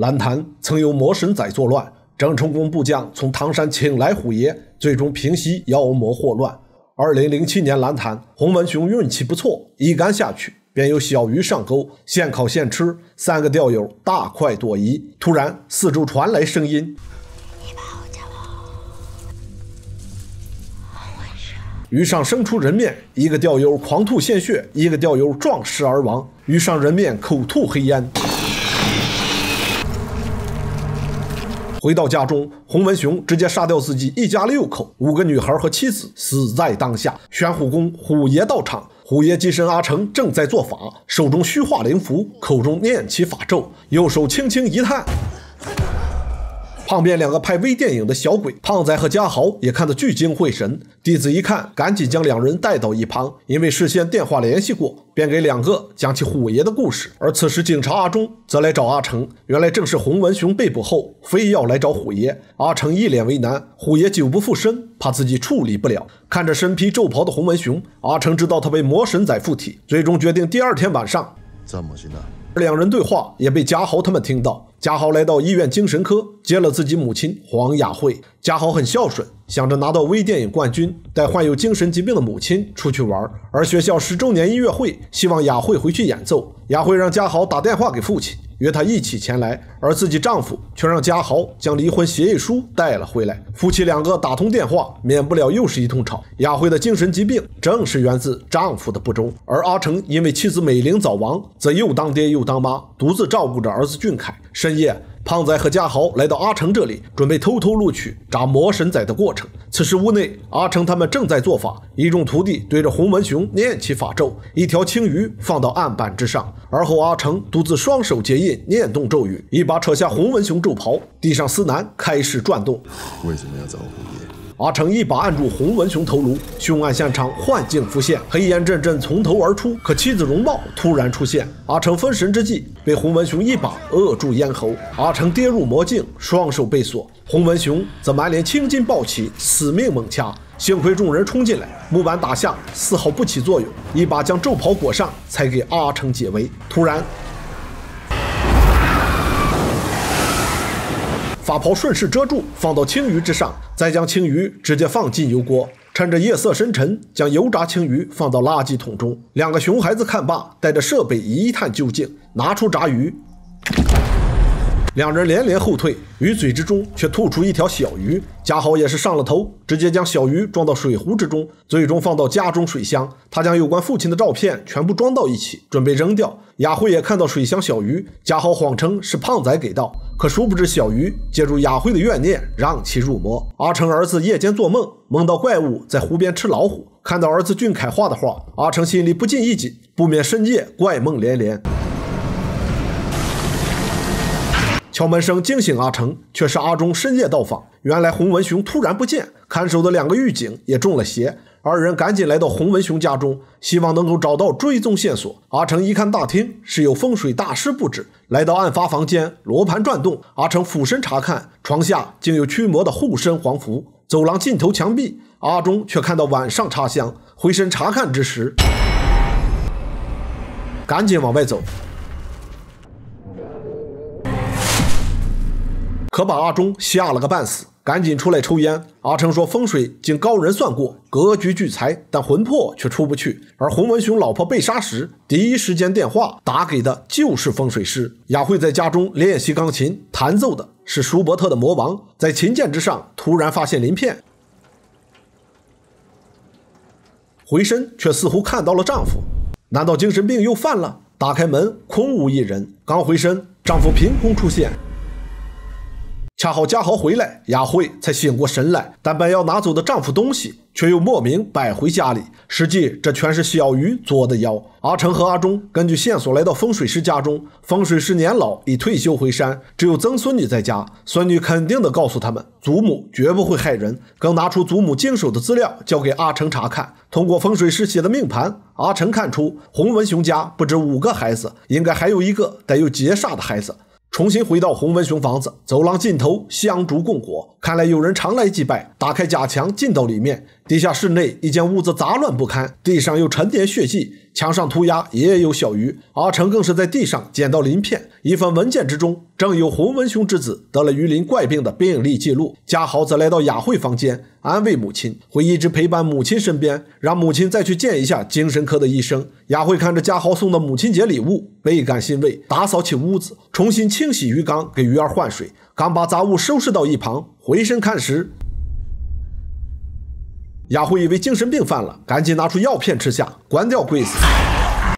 蓝潭曾有魔神仔作乱，郑成功部将从唐山请来虎爷，最终平息妖魔祸乱。二零零七年蓝潭，洪文雄运气不错，一杆下去便有小鱼上钩，现烤现吃，三个钓友大快朵颐。突然，四周传来声音。鱼上生出人面，一个钓友狂吐鲜血，一个钓友撞尸而亡。鱼上人面口吐黑烟。回到家中，洪文雄直接杀掉自己一家六口，五个女孩和妻子死在当下。玄虎宫虎爷到场，虎爷金身阿成正在做法，手中虚化灵符，口中念起法咒，右手轻轻一探。旁边两个拍微电影的小鬼胖仔和嘉豪也看得聚精会神。弟子一看，赶紧将两人带到一旁，因为事先电话联系过，便给两个讲起虎爷的故事。而此时，警察阿忠则来找阿成，原来正是洪文雄被捕后，非要来找虎爷。阿成一脸为难，虎爷久不附身，怕自己处理不了。看着身披咒袍的洪文雄，阿成知道他被魔神仔附体，最终决定第二天晚上。这么行呢。两人对话也被嘉豪他们听到。嘉豪来到医院精神科，接了自己母亲黄雅慧。嘉豪很孝顺，想着拿到微电影冠军，带患有精神疾病的母亲出去玩。而学校十周年音乐会，希望雅慧回去演奏。雅慧让嘉豪打电话给父亲。约她一起前来，而自己丈夫却让家豪将离婚协议书带了回来。夫妻两个打通电话，免不了又是一通吵。雅慧的精神疾病正是源自丈夫的不忠，而阿成因为妻子美玲早亡，则又当爹又当妈，独自照顾着儿子俊凯。深夜。胖仔和嘉豪来到阿成这里，准备偷偷录取炸魔神仔的过程。此时屋内，阿成他们正在做法，一众徒弟对着洪文雄念起法咒，一条青鱼放到案板之上。而后阿成独自双手结印，念动咒语，一把扯下洪文雄咒袍，地上司南开始转动。为什么要找蝴蝶？阿成一把按住洪文雄头颅，凶案现场幻境浮现，黑烟阵阵从头而出。可妻子容貌突然出现，阿成分神之际，被洪文雄一把扼住咽喉。阿成跌入魔境，双手被锁，洪文雄则满脸青筋暴起，死命猛掐。幸亏众人冲进来，木板打下丝毫不起作用，一把将咒袍裹上，才给阿成解围。突然。法袍顺势遮住，放到青鱼之上，再将青鱼直接放进油锅，趁着夜色深沉，将油炸青鱼放到垃圾桶中。两个熊孩子看罢，带着设备一探究竟，拿出炸鱼。两人连连后退，鱼嘴之中却吐出一条小鱼。嘉豪也是上了头，直接将小鱼装到水壶之中，最终放到家中水箱。他将有关父亲的照片全部装到一起，准备扔掉。雅慧也看到水箱小鱼，嘉豪谎称是胖仔给到，可殊不知小鱼借助雅慧的怨念让其入魔。阿成儿子夜间做梦，梦到怪物在湖边吃老虎，看到儿子俊凯画的画，阿成心里不禁一紧，不免深夜怪梦连连。敲门声惊醒阿成，却是阿忠深夜到访。原来洪文雄突然不见，看守的两个狱警也中了邪。二人赶紧来到洪文雄家中，希望能够找到追踪线索。阿成一看大厅是有风水大师布置，来到案发房间，罗盘转动。阿成俯身查看，床下竟有驱魔的护身黄符。走廊尽头墙壁，阿忠却看到晚上插香。回身查看之时，赶紧往外走。可把阿忠吓了个半死，赶紧出来抽烟。阿成说：“风水经高人算过，格局聚财，但魂魄却出不去。”而洪文雄老婆被杀时，第一时间电话打给的就是风水师雅慧。在家中练习钢琴，弹奏的是舒伯特的《魔王》。在琴键之上突然发现鳞片，回身却似乎看到了丈夫。难道精神病又犯了？打开门，空无一人。刚回身，丈夫凭空出现。恰好嘉豪回来，雅慧才醒过神来。但本要拿走的丈夫东西，却又莫名摆回家里。实际这全是小鱼作的妖。阿成和阿忠根据线索来到风水师家中，风水师年老已退休回山，只有曾孙女在家。孙女肯定的告诉他们，祖母绝不会害人，更拿出祖母经手的资料交给阿成查看。通过风水师写的命盘，阿成看出洪文雄家不止五个孩子，应该还有一个带有劫煞的孩子。重新回到洪文雄房子，走廊尽头香烛供火，看来有人常来祭拜。打开假墙，进到里面，地下室内一间屋子杂乱不堪，地上有沉淀血迹，墙上涂鸦也有小鱼。阿成更是在地上捡到鳞片，一份文件之中正有洪文雄之子得了鱼鳞怪病的病历记录。嘉豪则来到雅慧房间安慰母亲，会一直陪伴母亲身边，让母亲再去见一下精神科的医生。雅慧看着嘉豪送的母亲节礼物，倍感欣慰，打扫起屋子，重新清洗鱼缸，给鱼儿换水。刚把杂物收拾到一旁，回身看时。雅慧以为精神病犯了，赶紧拿出药片吃下，关掉柜子。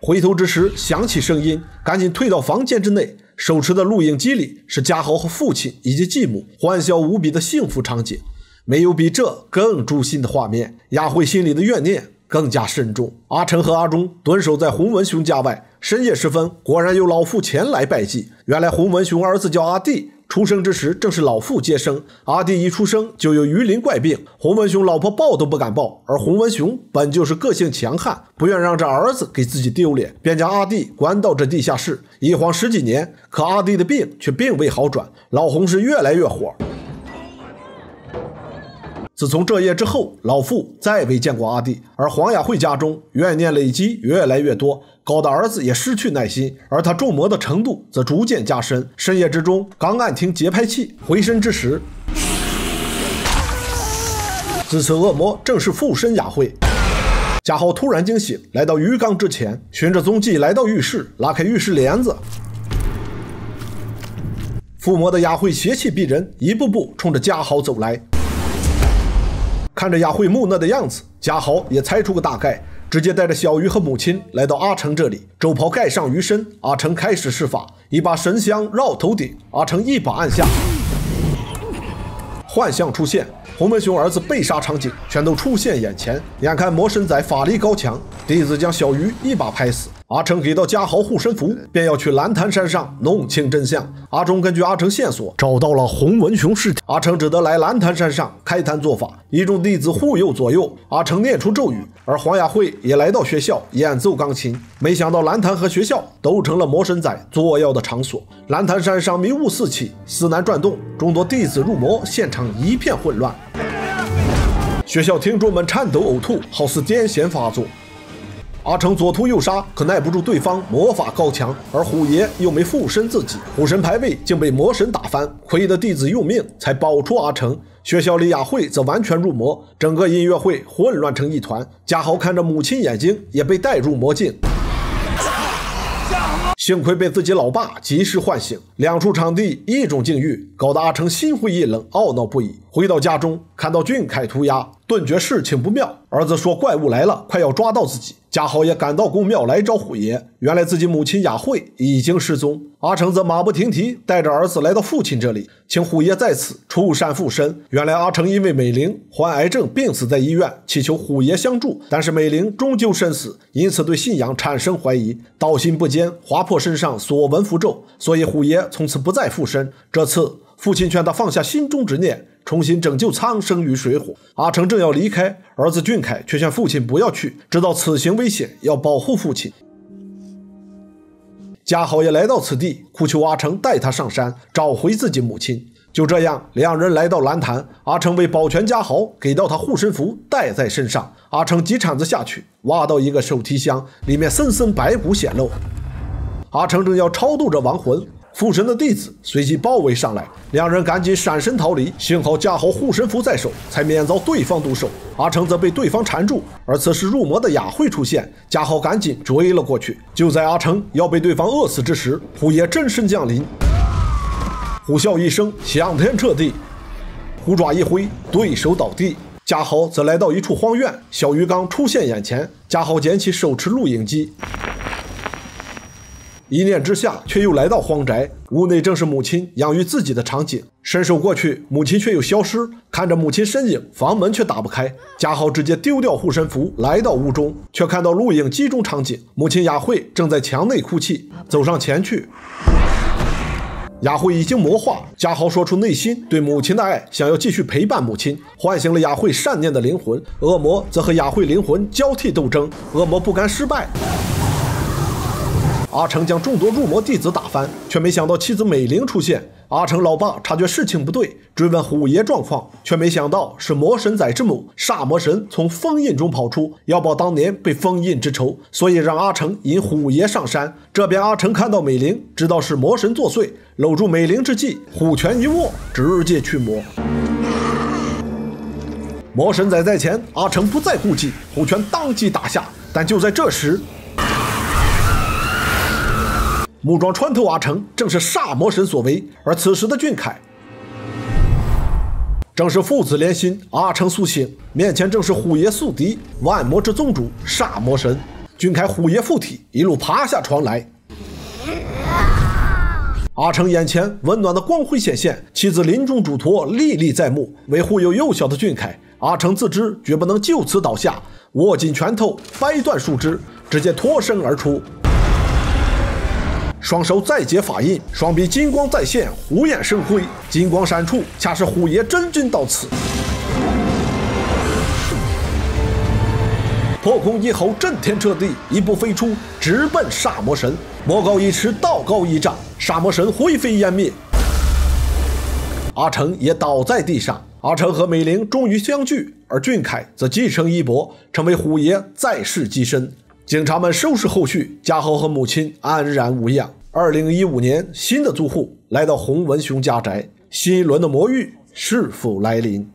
回头之时，响起声音，赶紧退到房间之内。手持的录影机里是嘉豪和父亲以及继母欢笑无比的幸福场景。没有比这更诛心的画面。雅慧心里的怨念更加深重。阿成和阿忠蹲守在洪文雄家外，深夜时分，果然有老妇前来拜祭。原来洪文雄儿子叫阿弟。出生之时正是老父接生，阿弟一出生就有鱼鳞怪病，洪文雄老婆抱都不敢抱，而洪文雄本就是个性强悍，不愿让这儿子给自己丢脸，便将阿弟关到这地下室，一晃十几年，可阿弟的病却并未好转，老洪是越来越火。自从这夜之后，老妇再未见过阿弟，而黄雅慧家中怨念累积越来越多，搞得儿子也失去耐心，而他中魔的程度则逐渐加深。深夜之中，刚按停节拍器，回身之时，自此恶魔正是附身雅慧。嘉豪突然惊醒，来到鱼缸之前，循着踪迹来到浴室，拉开浴室帘子，附魔的雅慧邪气逼人，一步步冲着嘉豪走来。看着雅慧木讷的样子，嘉豪也猜出个大概，直接带着小鱼和母亲来到阿成这里，周袍盖上鱼身，阿成开始施法，一把神香绕头顶，阿成一把按下，幻象出现。洪门雄儿子被杀场景全都出现眼前，眼看魔神仔法力高强，弟子将小鱼一把拍死。阿成给到嘉豪护身符，便要去蓝潭山上弄清真相。阿忠根据阿成线索找到了洪文雄尸体，阿成只得来蓝潭山上开坛做法，一众弟子护佑左右，阿成念出咒语，而黄雅慧也来到学校演奏钢琴。没想到蓝潭和学校都成了魔神仔作妖的场所，蓝潭山上迷雾四起，死难转动，众多弟子入魔，现场一片混乱。学校听众们颤抖呕吐，好似癫痫发作。阿成左突右杀，可耐不住对方魔法高强，而虎爷又没附身自己，虎神牌位竟被魔神打翻，亏得弟子用命才保出阿成。学校里雅慧则完全入魔，整个音乐会混乱成一团。嘉豪看着母亲眼睛也被带入魔境。幸亏被自己老爸及时唤醒，两处场地一种境遇，搞得阿成心灰意冷，懊恼不已。回到家中，看到俊凯涂鸦，顿觉事情不妙。儿子说怪物来了，快要抓到自己。嘉豪也赶到宫庙来找虎爷，原来自己母亲雅慧已经失踪。阿成则马不停蹄带着儿子来到父亲这里，请虎爷在此出山附身。原来阿成因为美玲患癌症病死在医院，祈求虎爷相助，但是美玲终究身死，因此对信仰产生怀疑，道心不坚，划破身上所闻符咒，所以虎爷从此不再附身。这次父亲劝他放下心中执念。重新拯救苍生于水火。阿成正要离开，儿子俊凯却劝父亲不要去，知道此行危险，要保护父亲。嘉豪也来到此地，苦求阿成带他上山，找回自己母亲。就这样，两人来到蓝潭。阿成为保全嘉豪，给到他护身符，带在身上。阿成几铲子下去，挖到一个手提箱，里面森森白骨显露。阿成正要超度着亡魂。附身的弟子随即包围上来，两人赶紧闪身逃离。幸好嘉豪护身符在手，才免遭对方毒手。阿成则被对方缠住，而此时入魔的雅慧出现，嘉豪赶紧追了过去。就在阿成要被对方饿死之时，虎爷真身降临，虎啸一声响天彻地，虎爪一挥，对手倒地。嘉豪则来到一处荒院，小鱼缸出现眼前，嘉豪捡起手持录影机。一念之下，却又来到荒宅。屋内正是母亲养育自己的场景。伸手过去，母亲却又消失。看着母亲身影，房门却打不开。嘉豪直接丢掉护身符，来到屋中，却看到录影机中场景：母亲雅慧正在墙内哭泣。走上前去，雅慧已经魔化。嘉豪说出内心对母亲的爱，想要继续陪伴母亲，唤醒了雅慧善念的灵魂。恶魔则和雅慧灵魂交替斗争，恶魔不甘失败。阿成将众多入魔弟子打翻，却没想到妻子美玲出现。阿成老爸察觉事情不对，追问虎爷状况，却没想到是魔神仔之母煞魔神从封印中跑出，要报当年被封印之仇，所以让阿成引虎爷上山。这边阿成看到美玲，知道是魔神作祟，搂住美玲之际，虎拳一握，直接驱魔。魔神仔在前，阿成不再顾忌，虎拳当即打下。但就在这时，木桩穿透阿成，正是煞魔神所为。而此时的俊凯，正是父子连心。阿成苏醒，面前正是虎爷宿敌，万魔之宗主煞魔神。俊凯虎爷附体，一路爬下床来。阿成眼前温暖的光辉显现，妻子临终嘱托历历在目。为护佑幼小的俊凯，阿成自知绝不能就此倒下，握紧拳头，掰断树枝，直接脱身而出。双手再结法印，双臂金光再现，虎眼生辉，金光闪处，恰是虎爷真君到此。破空一吼，震天彻地，一步飞出，直奔煞魔神。魔高一尺，道高一丈，煞魔神灰飞烟灭。阿成也倒在地上。阿成和美玲终于相聚，而俊凯则继承衣钵，成为虎爷在世机身。警察们收拾后续，家豪和母亲安然无恙。二零一五年，新的租户来到洪文雄家宅，新一轮的魔域是否来临？